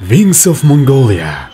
Wings of Mongolia.